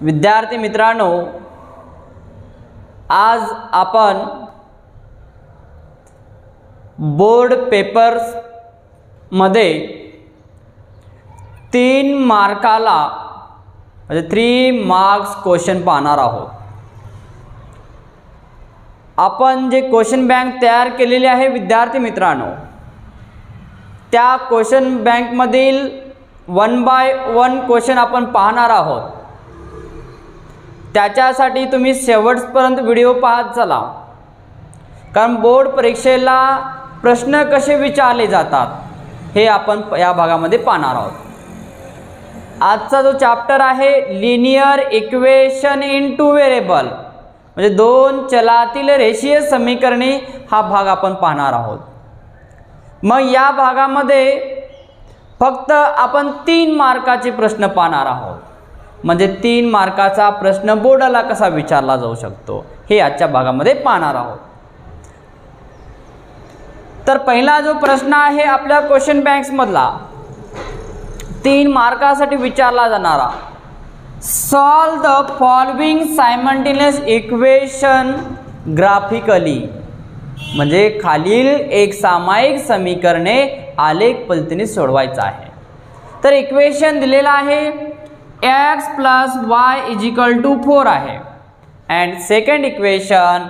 विद्यार्थी मित्रांनो आज आपण बोर्ड पेपर्समध्ये तीन मार्काला म्हणजे थ्री मार्क्स क्वेश्चन पाहणार आहोत. आपण जे क्वेश्चन बँक तयार केलेली आहे विद्यार्थी मित्रांनो त्या क्वेश्चन बँकमधील वन बाय वन क्वेश्चन आपण पाहणार आहोत. त्याच्यासाठी तुम्ही शेवटपर्यंत व्हिडिओ पाहत चला. कारण बोर्ड परीक्षेला प्रश्न कसे विचारले जातात हे आपण या भागामध्ये पाहणार आहोत. आजचा जो चॅप्टर आहे linear equation in two variable म्हणजे दोन चलातील रेषीय समीकरणे हा भाग आपण पाहणार आहोत. मग या भागामध्ये फक्त आपण तीन मार्काचे प्रश्न पाहणार आहोत. म्हणजे तीन मार्काचा प्रश्न बोर्डाला कसा विचारला जाऊ शकतो हे आजच्या भागामध्ये पाहणार आहोत. तर पहिला जो प्रश्न आहे आपल्या क्वेश्चन बँक्समधला तीन मार्कासाठी विचारला जाणारा solve the following simultaneous equation graphically म्हणजे खालील एक सामायिक समीकरणे आलेख पद्धतीने सोडवायचं आहे. तर इक्वेशन दिलेलं आहे x plus y is equal to four आहे. And second equation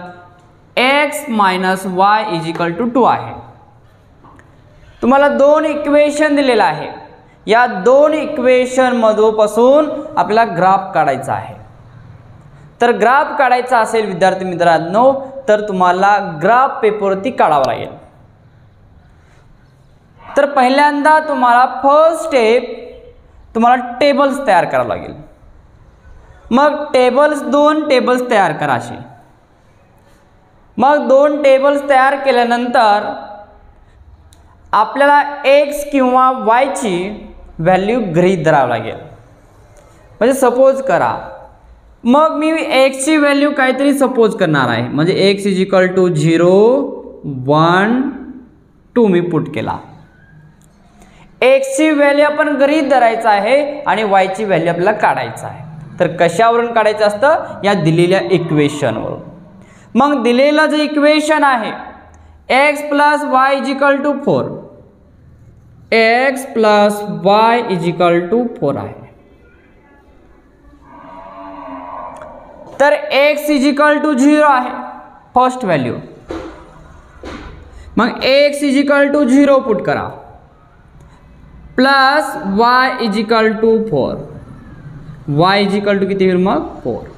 x minus y is equal to two आहे. तुम्हाला दोन इक्वेशन दिलेलं आहे. या दोन इक्वेशनमधूपासून आपल्याला ग्राफ काढायचा आहे. तर ग्राफ काढायचा असेल विद्यार्थी मित्रांनो तर तुम्हाला ग्राफ पेपरवरती काढावं लागेल. तर पहिल्यांदा तुम्हाला फर्स्ट स्टेप तुम्हाला टेबल्स तयार करावं लागेल. मग टेबल्स दोन टेबल्स तयार करा असे. मग दोन टेबल्स तयार केल्यानंतर आपल्याला एक्स किंवा वायची व्हॅल्यू गृहीत धरावं लागेल. म्हणजे सपोज करा. मग मी एक्सची व्हॅल्यू काहीतरी सपोज करणार आहे. म्हणजे x is equal to zero one two me put केला. एक्सची व्हॅल्यू आपण गृहीत धरायचं आहे आणि वायची व्हॅल्यू आपल्याला काढायचं आहे. तर कशावरून काढायचं असतं? या दिलेल्या इक्वेशनवरून मग दिलेलं जे इक्वेशन आहे x plus y is equal to four x plus y is equal to four आहे. तर x is equal to zero आहे. फर्स्ट व्हॅल्यू मग x is equal to zero put करा. Plus y is equal to four. Y is equal to किती होईल मग four.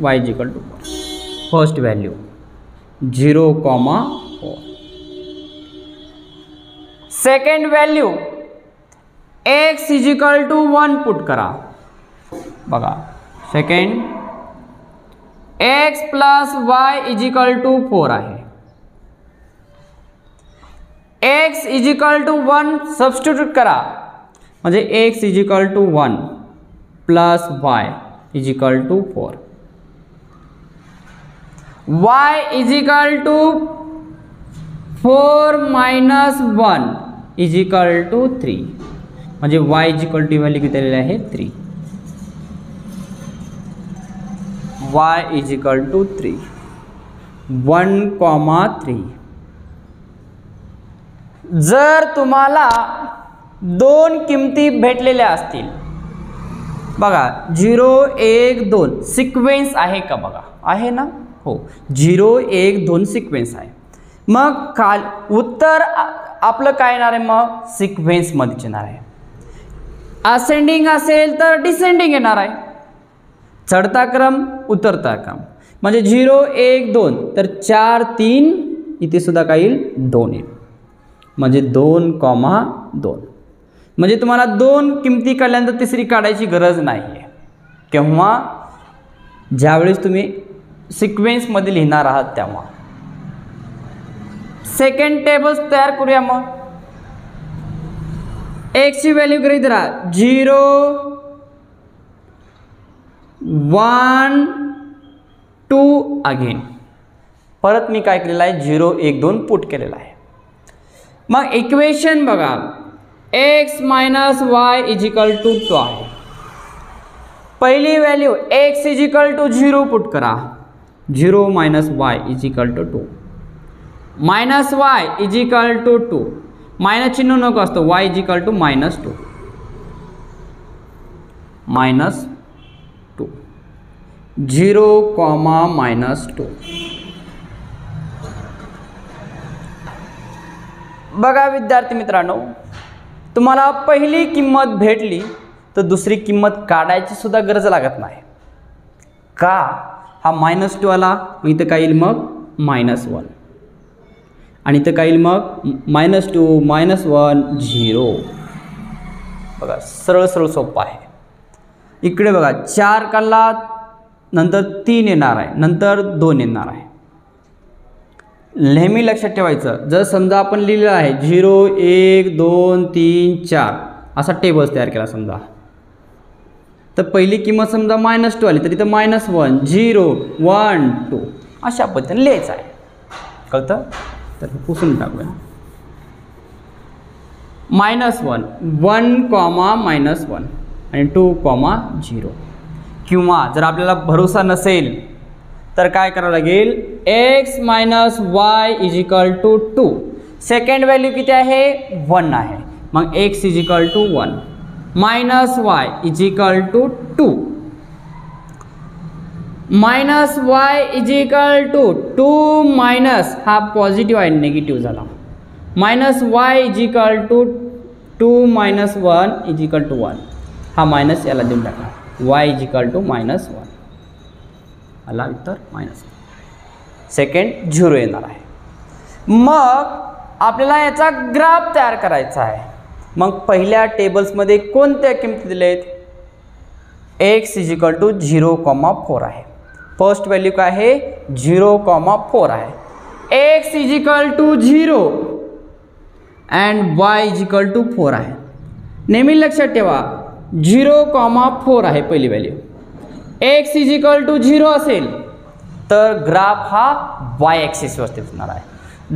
Y is equal to four. First value zero comma four. Second value x is equal to one put करा। बघा second, x plus y is equal to four आहे। X is equal to one substitute करा. म्हणजे x is equal to one plus y is equal to four. Y is equal to four minus one is equal to three. म्हणजे y is equal to value किती आलेली आहे? Three. Y is equal to three. One comma three. जर तुम्हाला दोन किमती भेटलेल्या असतील बघा झिरो एक दोन सिक्वेन्स आहे का बघा? आहे ना? हो झिरो एक दोन सिक्वेन्स आहे. मग काल उत्तर आपलं काय येणार आहे मग? सिक्वेन्समध्येच येणार आहे. असेंडिंग असेल तर डिसेंडिंग येणार आहे. चढता क्रम उतरता क्रम. म्हणजे झिरो एक दोन तर चार तीन इथे सुद्धा काय येईल दोन येईल. म्हणजे दोन कॉमा दोन. म्हणजे तुम्हाला दोन किमती काढल्यानंतर तिसरी काढायची गरज नाही आहे केव्हा? ज्यावेळेस तुम्ही सिक्वेन्समध्ये लिहिणार आहात तेव्हा. सेकंड टेबल्स तयार करूया मग. एक्सची व्हॅल्यू गृहित राहा. झिरो वन टू अगेन परत मी काय केलेलं आहे? झिरो एक दोन पुट केलेला आहे. मग इक्वेशन बघा. X minus y is equal to two आहे पहिली value x is equal to zero put करा. Zero minus y is equal to two minus y is equal to two minus चिन्ह नको असतं. Y is equal to minus two minus two zero comma minus two बघा विद्यार्थी मित्रांनो तुम्हाला पहिली किंमत भेटली तर दुसरी किंमत काढायची सुद्धा गरज लागत नाही. का? हा मायनस टू आला मग इथं काय येईल मग? मायनस वन आणि इथं काय येईल मग? Minus two minus one zero बघा सरळ सरळ सोपं आहे. इकडे बघा चार काढला नंतर तीन येणार आहे नंतर दोन येणार आहे. नेहमी लक्षात ठेवायचं. जर समजा आपण लिहिलं आहे झिरो एक दोन तीन चार. असा टेबल्स तयार केला समजा. तर पहिली किंमत समजा मायनस टू आली तर तिथं minus one zero one two अशा पद्धतीने लिहायचं आहे. कळतं? तर पुसून टाकूया. Minus one one comma minus one आणि टू कॉमा झिरो किंवा जर आपल्याला भरोसा नसेल तर काय करावं लागेल? X minus y is equal to two second value किती आहे? वन आहे. मग x is equal to one minus y is equal to two minus y is equal to two minus हा पॉझिटिव्ह आहे निगेटिव्ह झाला. Minus y is equal to two minus one is equal to one हा minus याला देऊन टाका. Y is equal to minus one आला तर minus second zero येणार आहे. मग आपल्याला याचा ग्राफ तयार करायचा आहे. मग पहिल्या टेबल्समध्ये कोणत्या किमती दिल्या आहेत? X is equal to zero comma four आहे. फर्स्ट व्हॅल्यू काय आहे? झिरो कॉमा फोर आहे. X is equal to zero and y is equal to four आहे. नेहमी लक्षात ठेवा झिरो कॉमा फोर आहे पहिली value x is equal to zero असेल तर ग्राफ हा वाय ॲक्सिसवरती असणार आहे.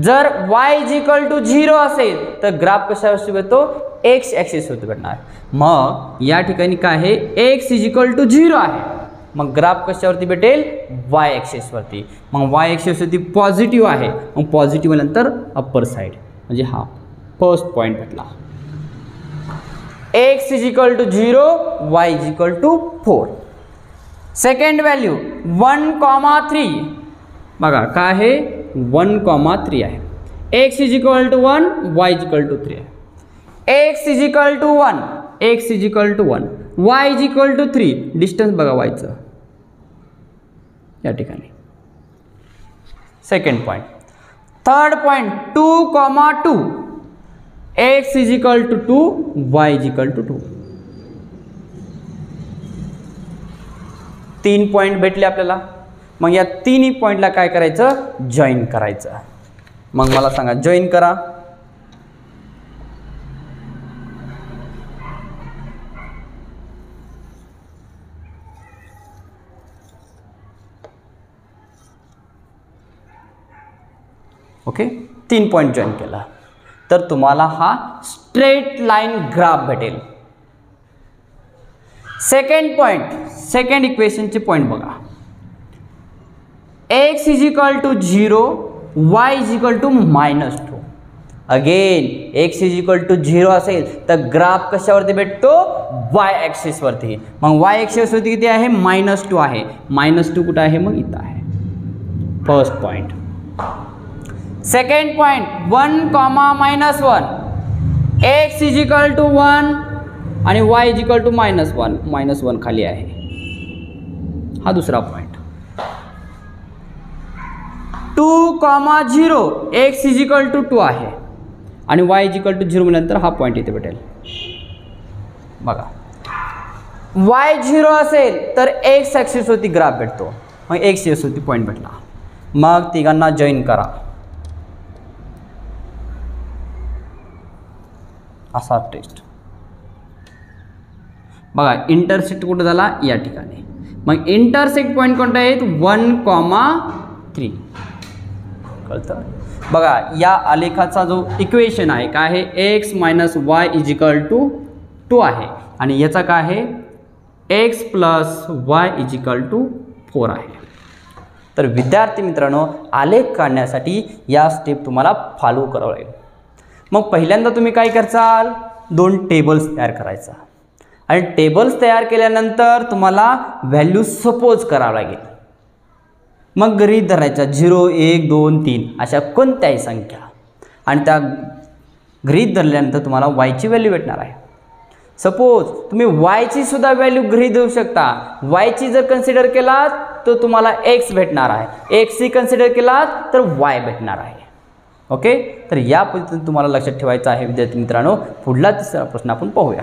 जर y is equal to zero असेल तर ग्राफ कशावरती भेटतो एक्स ॲक्सिसवरती भेटणार मग या ठिकाणी काय आहे? X is equal to zero आहे. मग ग्राफ कशावरती भेटेल? वाय ॲक्सिसवरती मग वाय ॲक्सिसवरती पॉझिटिव्ह आहे. मग पॉझिटिव्ह नंतर अप्पर साईड म्हणजे हा फर्स्ट पॉईंट भेटला. X is equal to zero y is equal to four second value one comma three बघा काय आहे? वन कॉमा थ्री आहे. X is equal to one y is equal to three आहे. X is equal to one x is equal to one y is equal to three distance बघा वायचं. या ठिकाणी. Second point third point two comma two x is equal two two y is equal to two two point भेटले आपल्याला. मग या तिन्ही पॉईंटला काय करायचं? जॉईन करायचं. मग मला सांगा जॉईन करा. ओके तीन पॉईंट जॉईन केला. तर तुम्हाला हा स्ट्रेट लाईन ग्राफ भेटेल. सेकंड पॉईंट सेकंड इक्वेशनचे पॉईंट बघा. X is equal to zero Y is equal to minus two again X is equal to zero असेल तर ग्राफ कशावरती भेटतो? वाय ॲक्सिसवरती मग वाय ॲक्सिसवरती किती आहे? मायनस टू आहे. मायनस टू कुठं आहे? मग इथं आहे. First point second point one comma minus one X is equal to one आणि Y is equal to minus one minus one खाली आहे. हा दुसरा point two comma zero X is equal to two आहे. आणि Y is equal to zero नंतर हा point इथे भेटेल. बघा. वाय झिरो असेल तर एक्स ॲक्सिसवरती ग्राफ भेटतो. मग एक्स एक्स होती पॉईंट भेटला. मग तिघांना जॉईन करा. असा टेस्ट बघा इंटरसेक्ट कुठं झाला? या ठिकाणी. मग इंटरसेक्ट पॉईंट कोणते आहेत वन कॉमा थ्री कळतं? बघा या आलेखाचा जो इक्वेशन आहे काय आहे? X minus Y is equal to two आहे. आणि याचा काय आहे? X plus Y is equal to four आहे. तर विद्यार्थी मित्रांनो आलेख काढण्यासाठी या स्टेप तुम्हाला फॉलो करावं लागेल. मग पहिल्यांदा तुम्ही काय करचाल? दोन टेबल्स तयार करायचा. आणि टेबल्स तयार केल्यानंतर तुम्हाला व्हॅल्यू सपोज करावं लागेल. मग गृहीत धरायच्या झिरो एक दोन तीन अशा कोणत्याही संख्या. आणि त्या गृहित धरल्यानंतर तुम्हाला वायची व्हॅल्यू भेटणार आहे. सपोज तुम्ही वायची सुद्धा व्हॅल्यू गृहीत देऊ शकता. वायची जर कन्सिडर केलात तर तुम्हाला एक्स भेटणार आहे. एक्स ही कन्सिडर केलात तर वाय भेटणार आहे. ओके तर या पद्धतीने तुम्हाला लक्षात ठेवायचं आहे विद्यार्थी मित्रांनो. पुढला तिसरा प्रश्न आपण पाहूया.